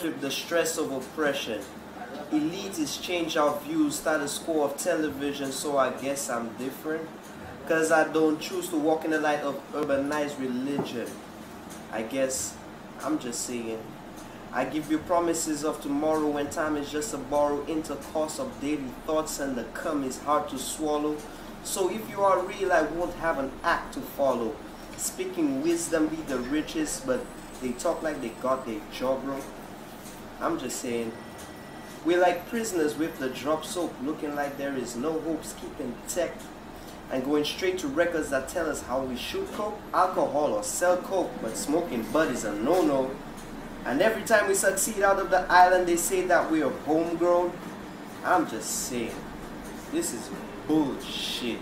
with the stress of oppression. Elites change our views, status quo of television, so I guess I'm different. Cause I don't choose to walk in the light of urbanized religion. I guess I'm just saying. I give you promises of tomorrow when time is just a borrow intercourse of daily thoughts and the cum is hard to swallow. So if you are real, I won't have an act to follow. Speaking wisdom be the richest, but they talk like they got their job bro. I'm just saying. We're like prisoners with the drop soap, looking like there is no hope, skipping tech and going straight to records that tell us how we should cope, alcohol or sell coke, but smoking bud is a no-no. And every time we succeed out of the island, they say that we are homegrown. I'm just saying, this is bullshit.